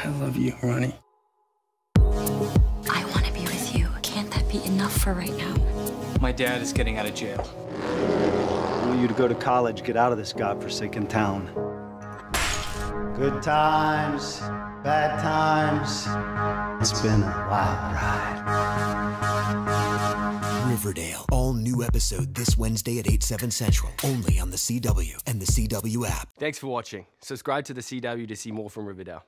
I love you, Ronnie. I want to be with you. Can't that be enough for right now? My dad is getting out of jail. I want you to go to college, get out of this godforsaken town. Good times, bad times. It's been a wild ride. Riverdale. All new episode this Wednesday at 8, 7 central. Only on the CW and the CW app. Thanks for watching. Subscribe to the CW to see more from Riverdale.